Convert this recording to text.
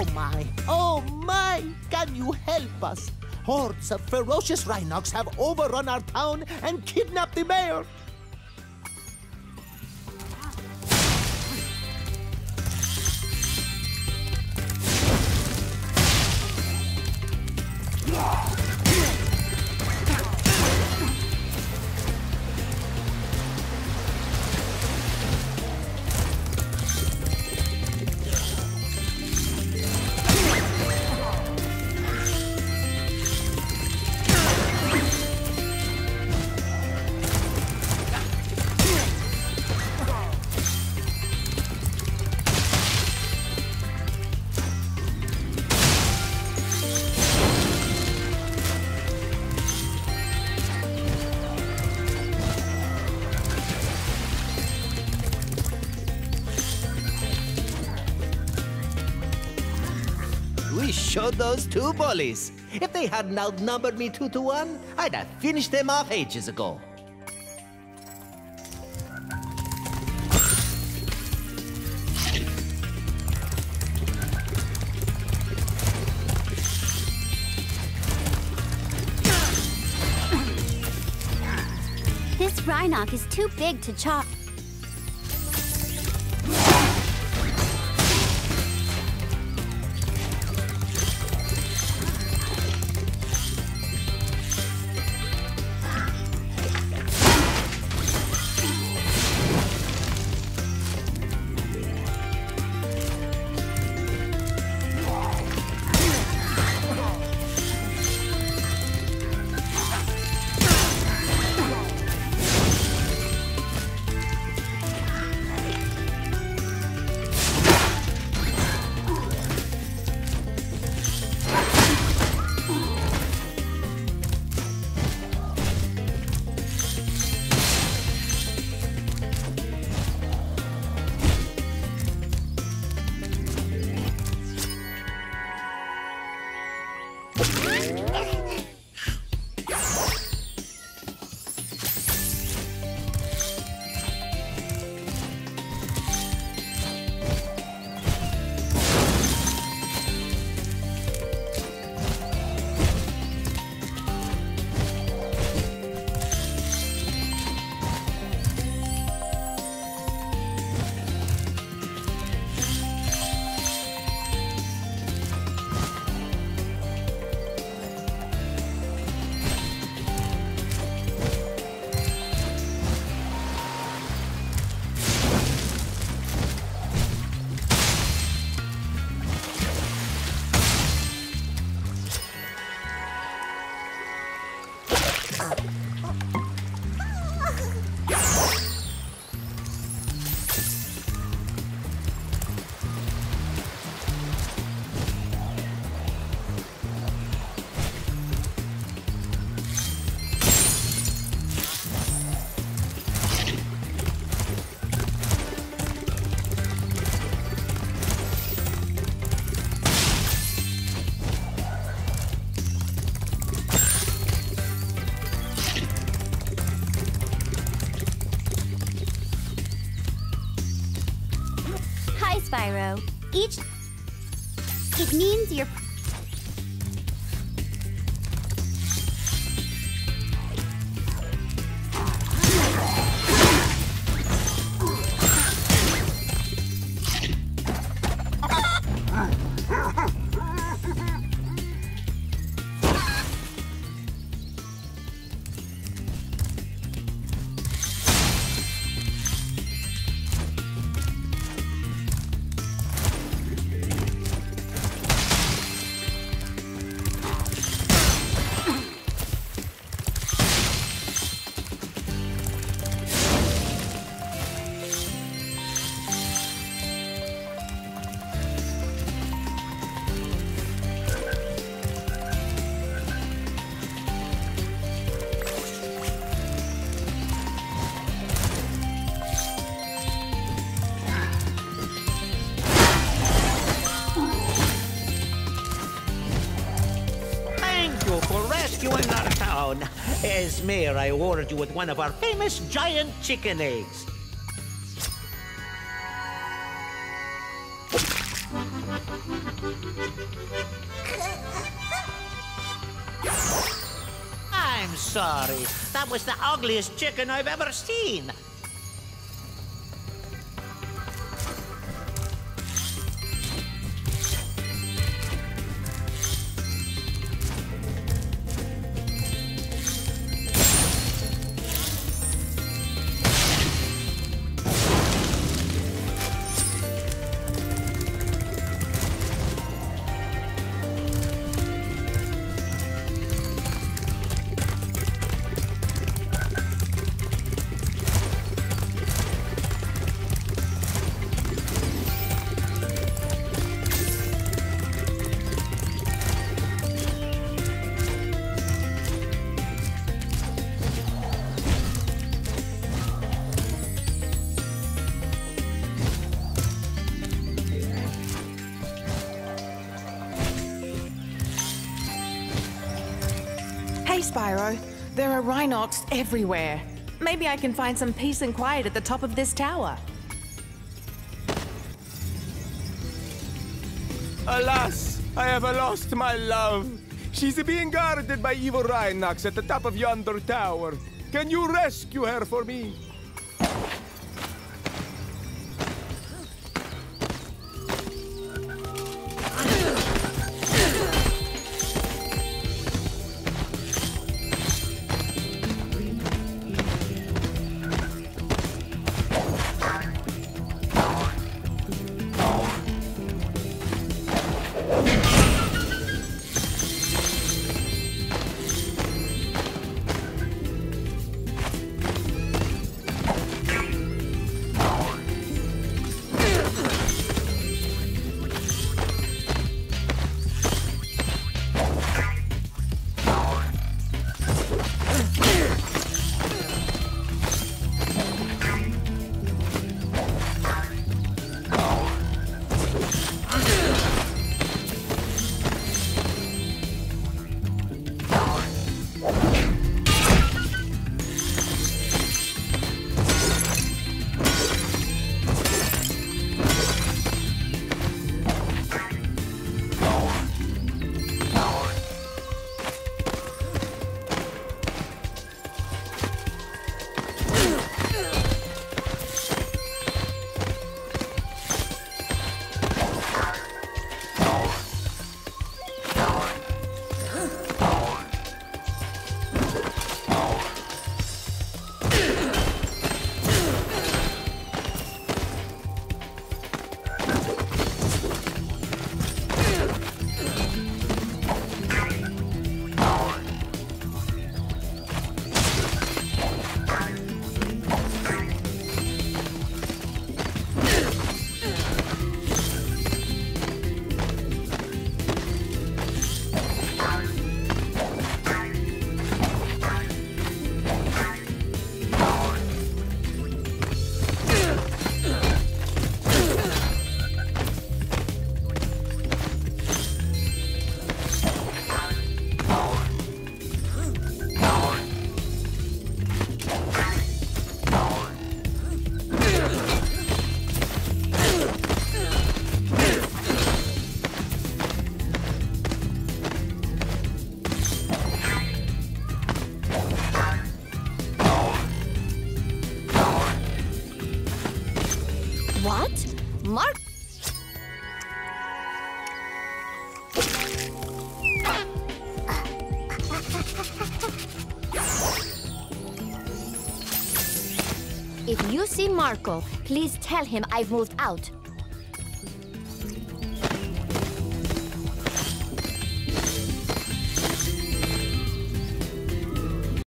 Oh my, oh my, can you help us? Hordes of ferocious Rhynocs have overrun our town and kidnapped the mayor. Showed those two bullies. If they hadn't outnumbered me two to one, I'd have finished them off ages ago. This Rhynoc is too big to chop. Spyro. Each. It means you're. You in our town. As mayor, I awarded you with one of our famous giant chicken eggs. I'm sorry. That was the ugliest chicken I've ever seen. Hey, Spyro. There are Rhynocs everywhere. Maybe I can find some peace and quiet at the top of this tower. Alas, I have lost my love. She's being guarded by evil Rhynocs at the top of yonder tower. Can you rescue her for me? If you see Marco, please tell him I've moved out.